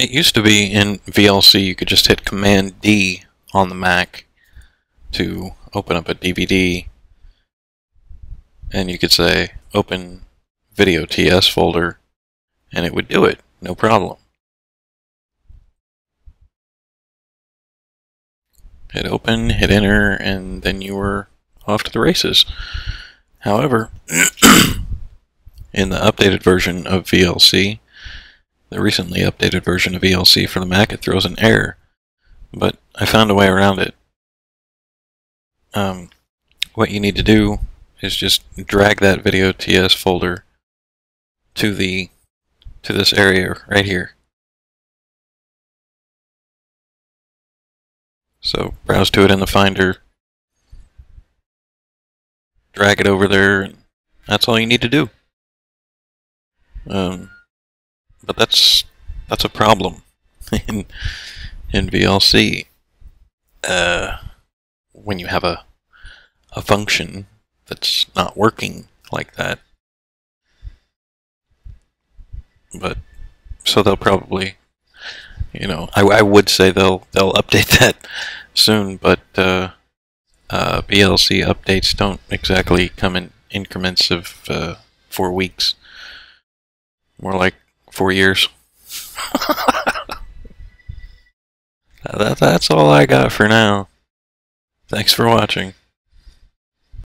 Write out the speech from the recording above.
It used to be in VLC you could just hit Command D on the Mac to open up a DVD and you could say open video TS folder and it would do it, no problem. Hit open, hit enter, and then you were off to the races. However, in the updated version of VLC, the recently updated version of VLC for the Mac, it throws an error. But I found a way around it. Um, what you need to do is just drag that video TS folder to the to this area right here. So browse to it in the Finder, drag it over there, and that's all you need to do. Um, but that's that's a problem in in VLC. Uh, when you have a a function that's not working like that. But so they'll probably, you know, I, I would say they'll they'll update that soon, but uh, uh, VLC updates don't exactly come in increments of uh, four weeks. More like four years. that, that's all I got for now. Thanks for watching.